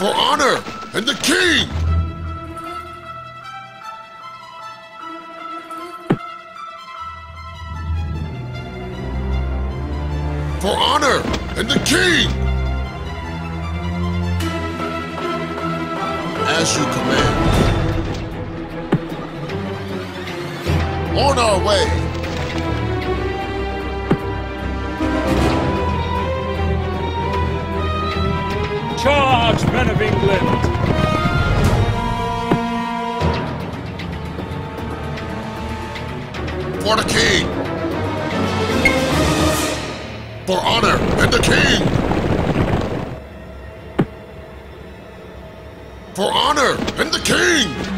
For honor and the king! The king! For honor and the king! For honor and the king!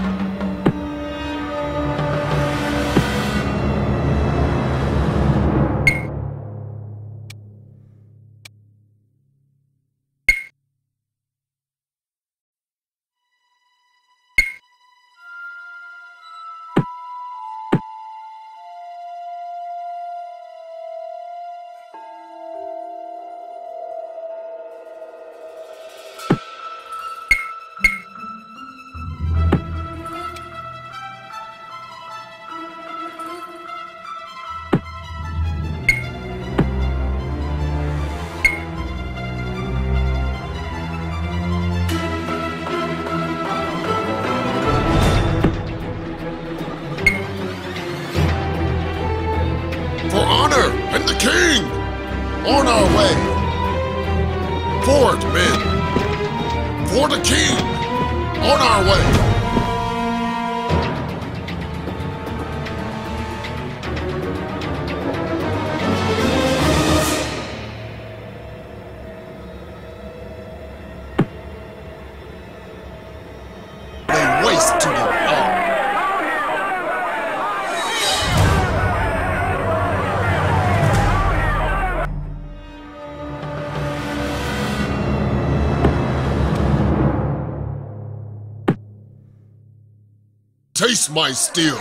Taste my steel!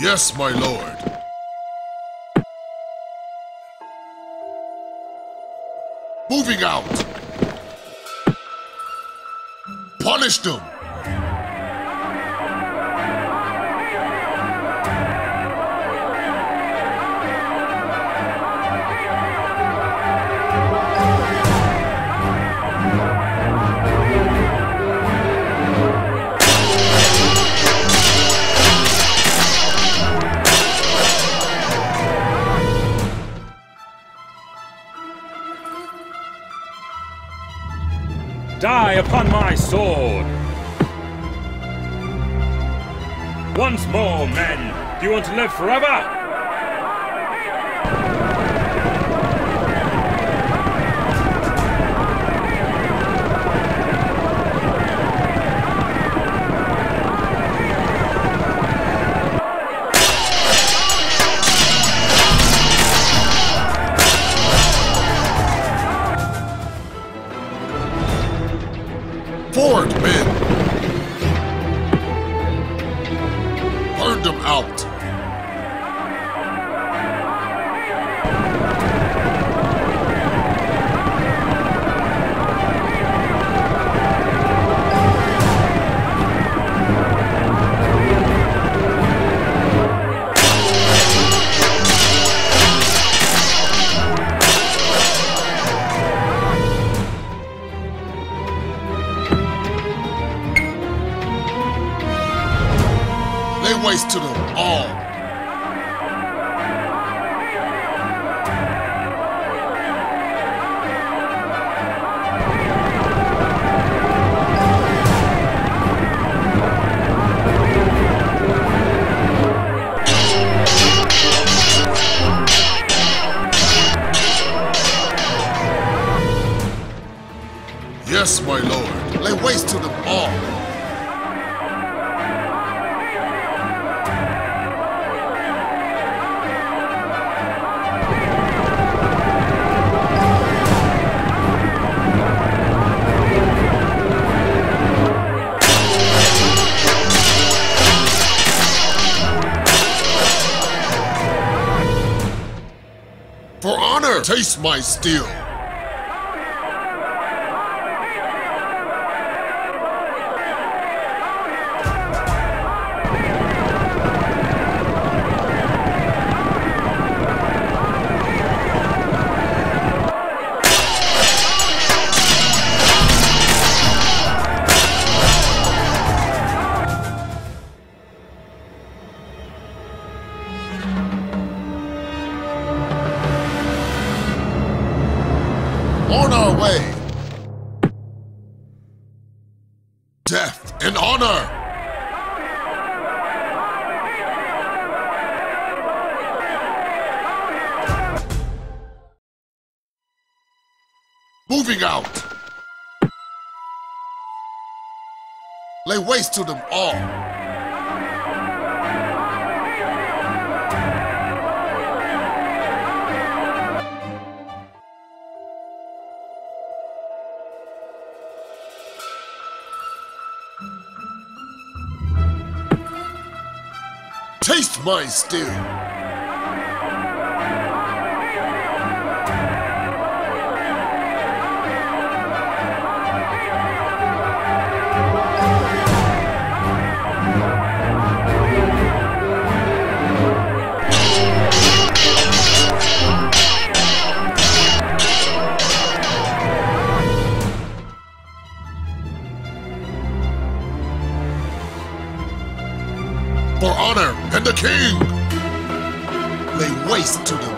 Yes, my lord. Moving out. Punish them. Upon my sword! Once more, men! Do you want to live forever? To them all! Taste my steel. Waste to them all. Taste my steel. And the king. Lay waste to them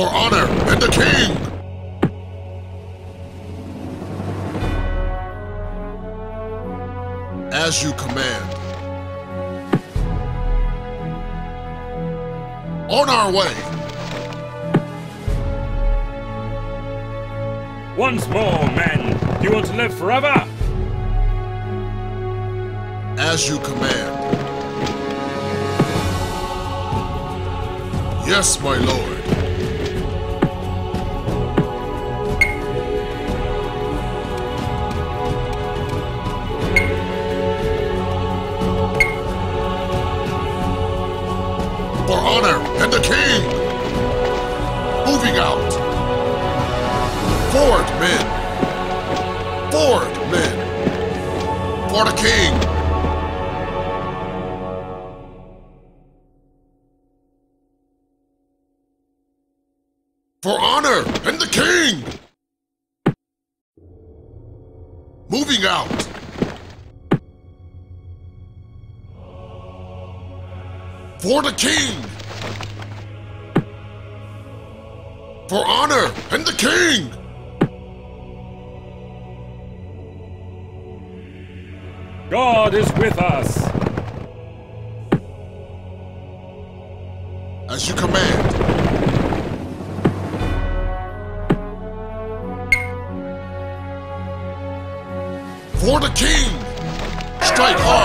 For honor and the king. As you command. On our way. Once more, men. You want to live forever? As you command. Yes, my lord. King! Moving out! Forward, men! Forward, men! For the king! For honor and the king! Moving out! For the king! For honor and the king! God is with us. As you command. For the king! Strike hard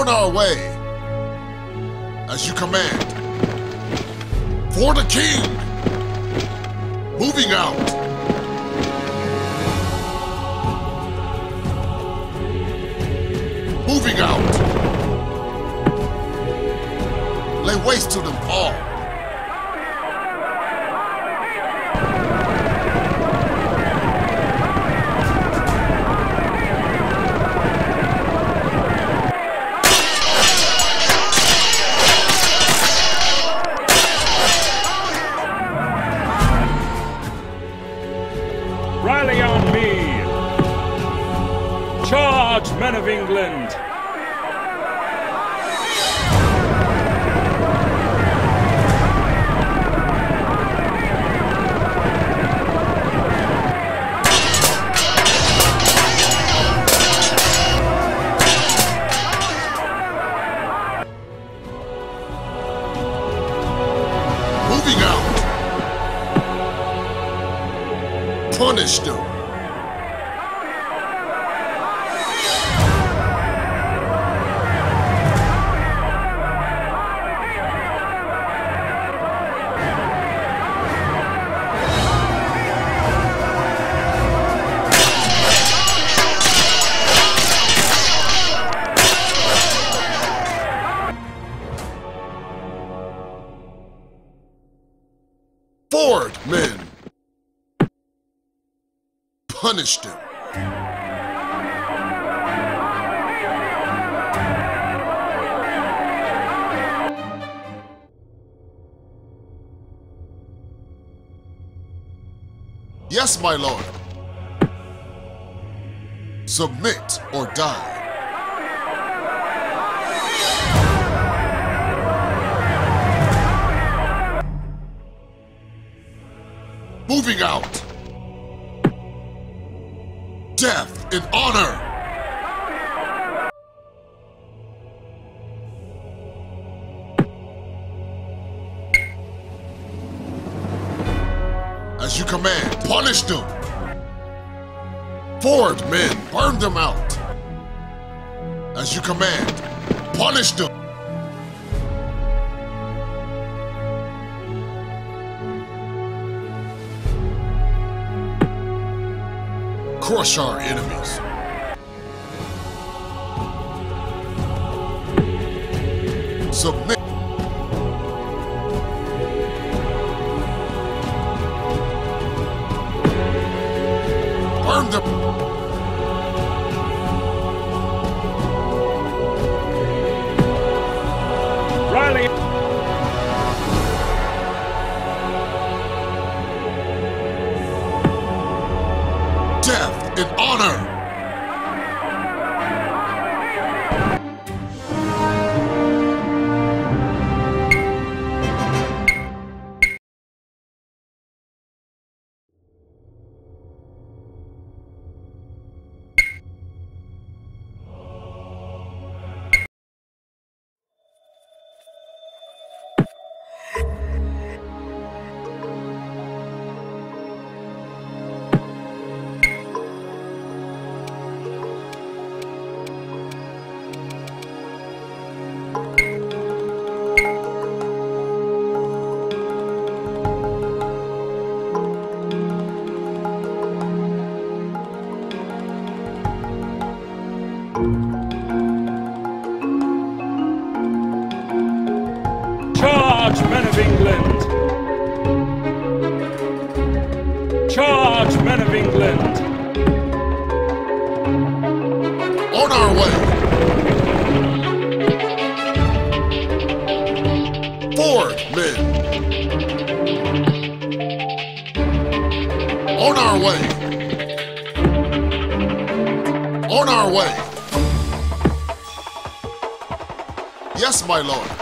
on our way as you command. For the king! Moving out! Moving out! Lay waste to them all! Punish them. Yes, my lord. Submit or die. Moving out. Death in honor. As you command, punish them. Forward, men, burn them out. As you command, punish them. Crush our enemies. Submit. Burn them. Charge, men of England! Charge, men of England! On our way. Forward, men. On our way. On our way. Yes, my lord.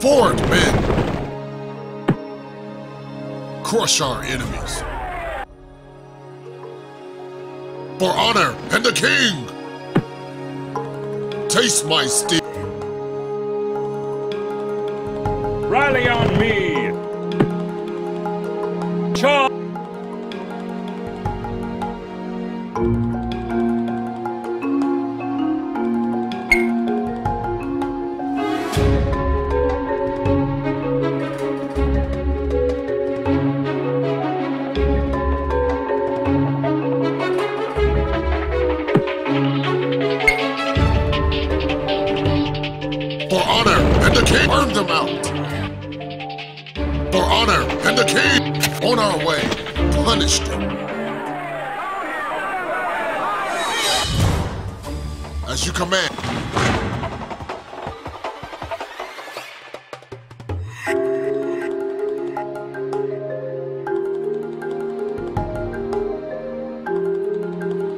Forward, men! Crush our enemies. For honor and the king! Taste my steel.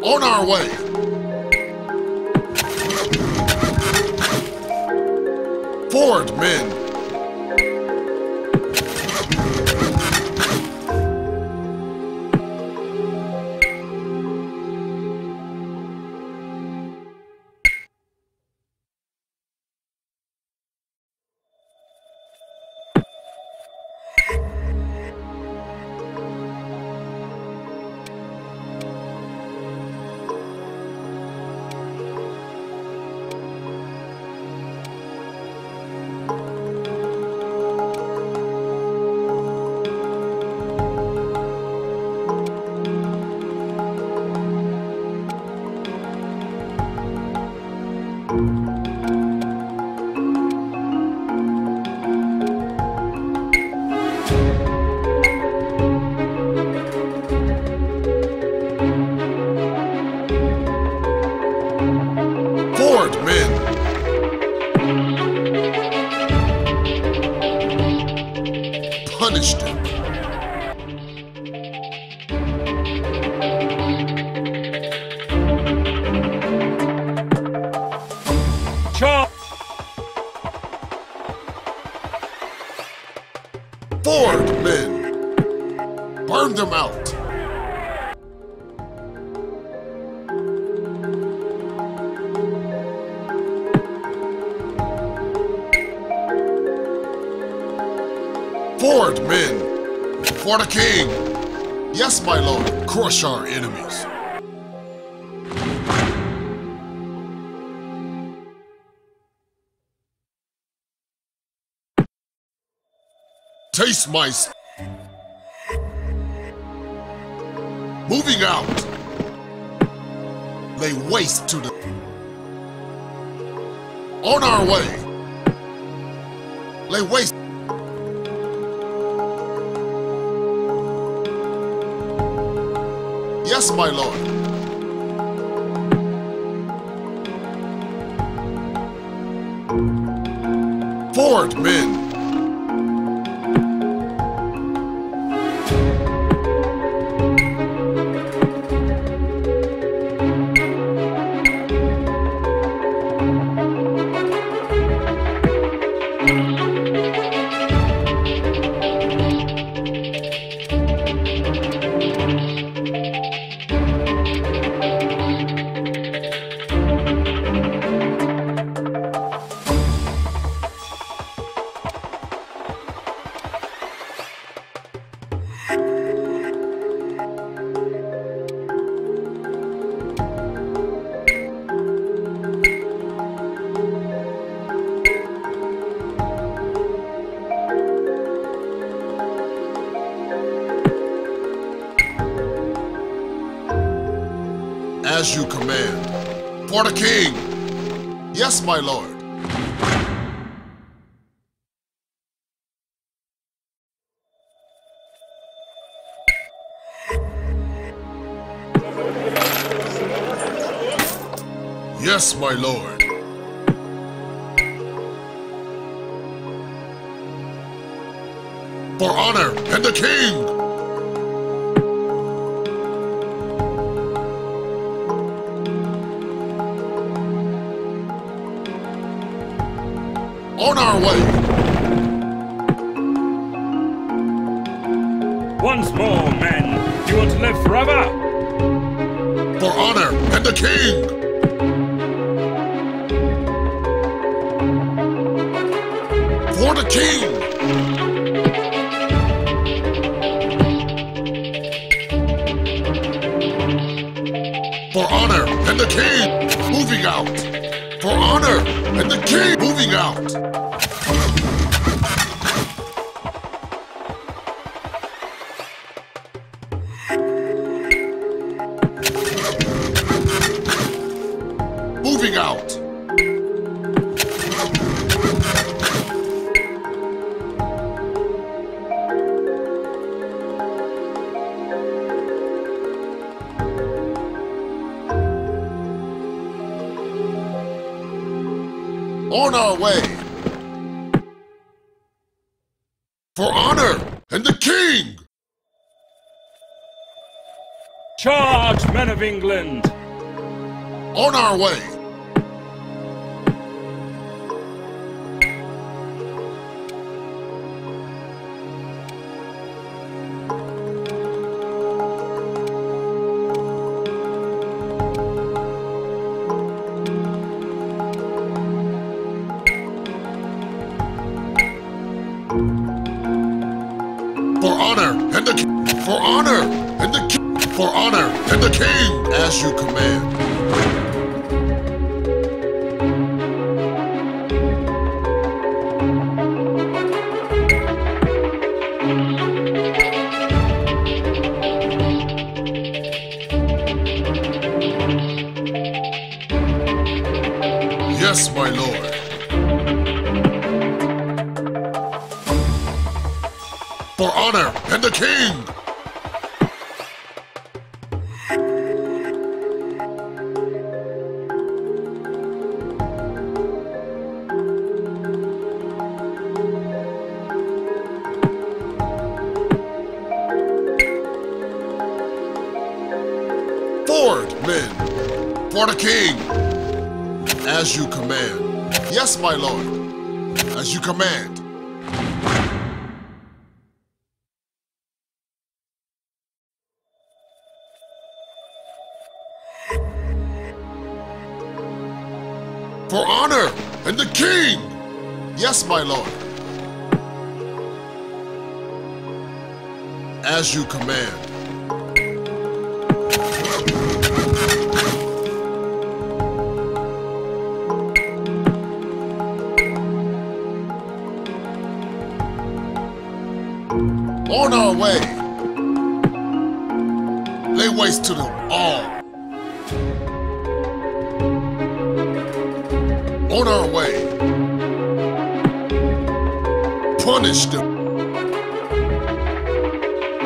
On our way! Forward, men! punished. waste my... Moving out! Lay waste to the... On our way! Lay waste... Yes, my lord. Forward, men! Yes, my lord. For honor and the king! On our way! King! For honor and the king! Moving out! For honor and the king! Moving out! On our way! For honor and the king! Charge, men of England! On our way! King! As you command. Forward, men! For the king! As you command. Yes, my lord. As you command. My lord. As you command.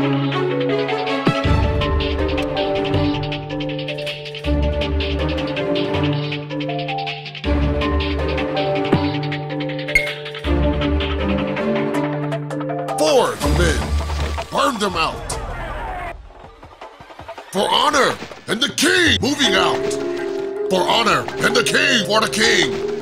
Forward, men! Burn them out! For honor and the king! Moving out! For honor and the king! For the king!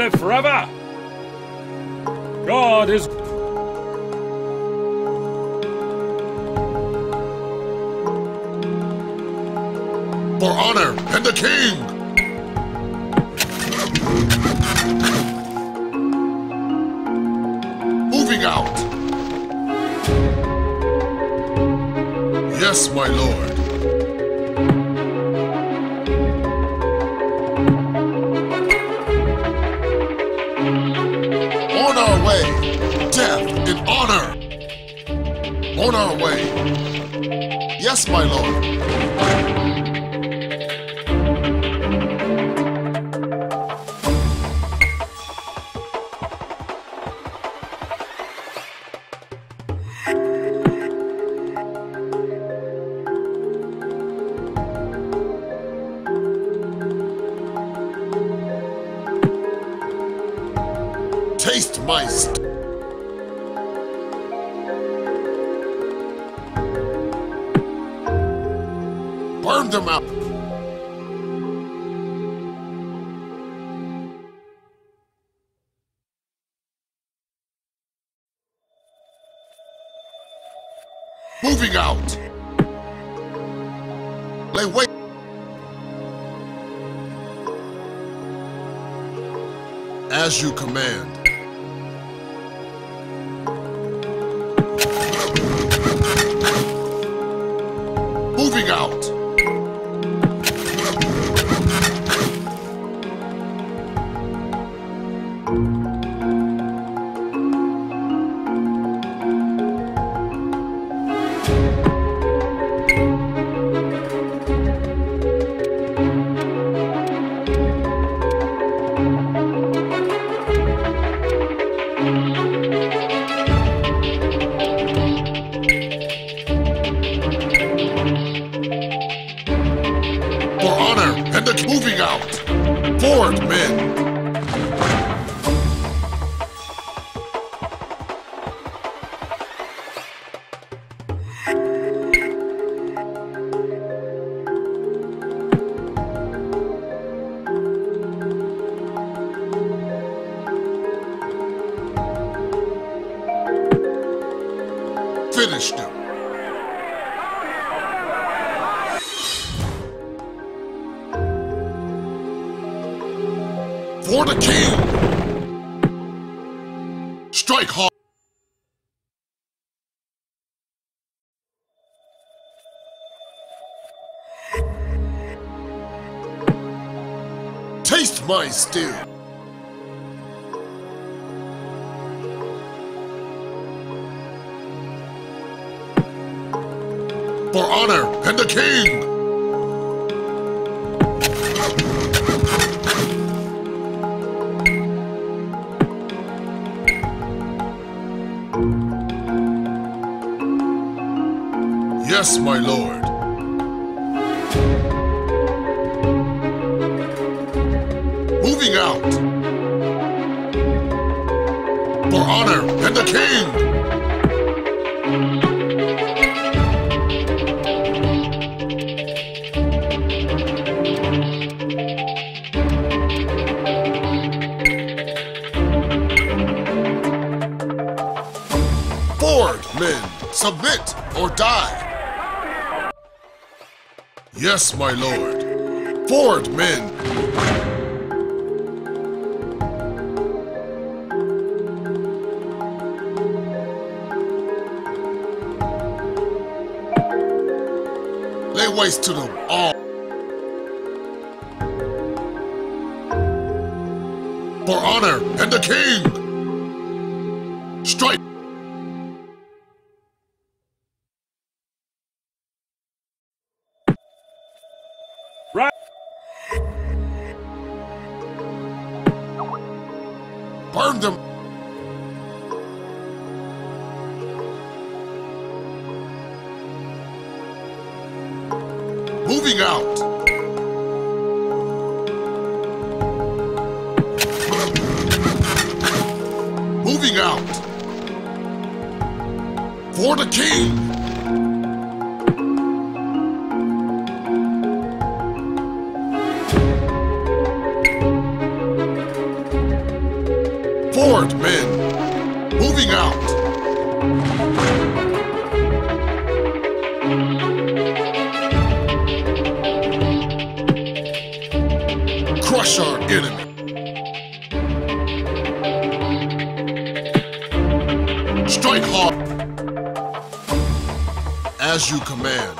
live forever. God is... For honor and the king! Moving out! Yes, my lord. On our way! Yes, my lord. Lay wait! As you command. Finish them! For the king! Strike hard! Taste my steel! For honor and the king! Yes, my lord. Moving out. For honor and the king. Forward, men. Submit or die. Yes, my lord. Forward, men. Lay waste to them all. For honor and the king. Forward, men! Moving out! crush our enemy. Strike hard as you command.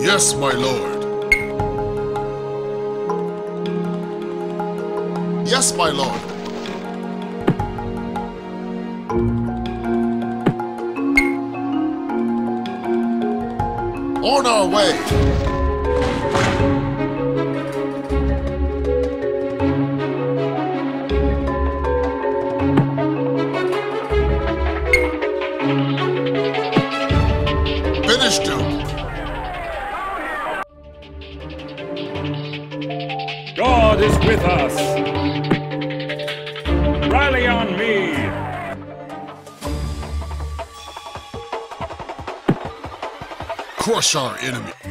Yes, my lord. Yes, my lord. On our way. Our enemy.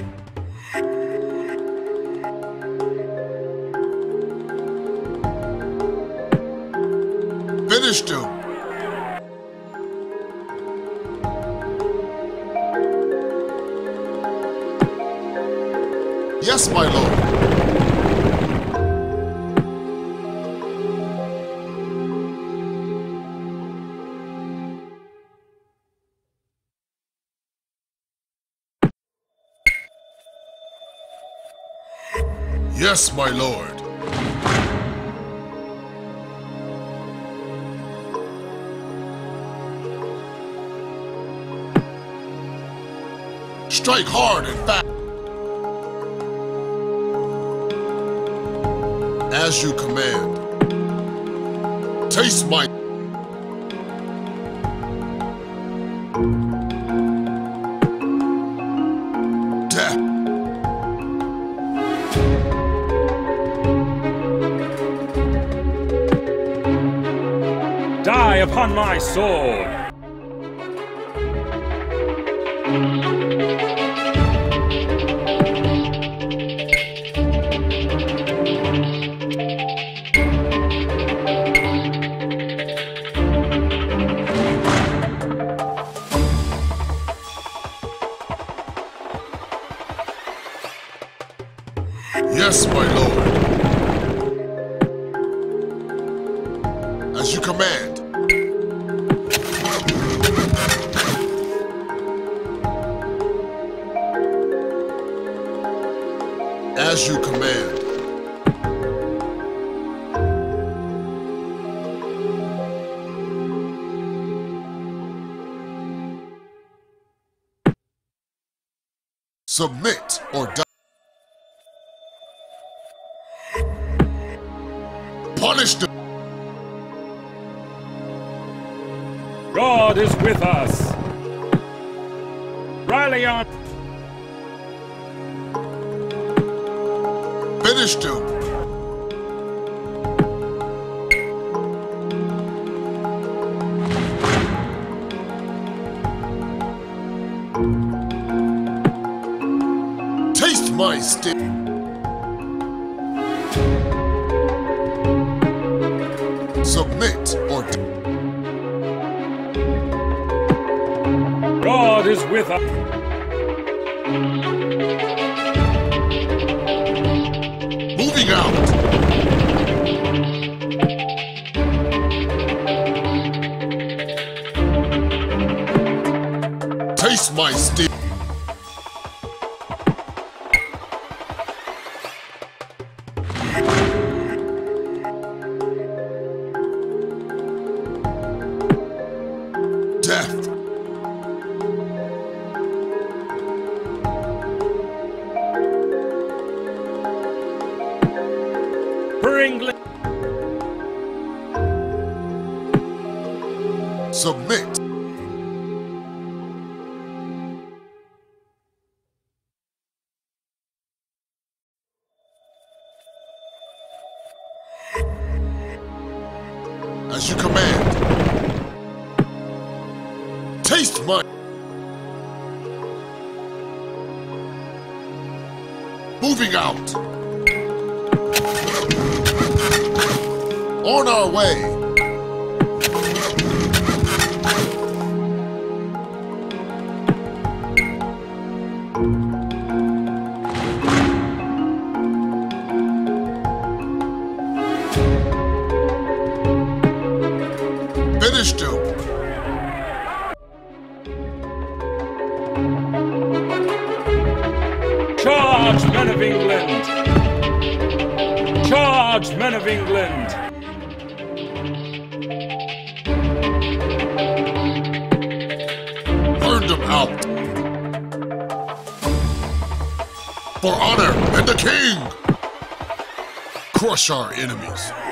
Yes, my lord. Strike hard and fast. As you command. Taste my. My sword. As you command. Submit or die. Punish them. God is with us. Taste my stick. Submit or. God is with us. Taste my steel. England! Him out. For honor and the king. Crush our enemies.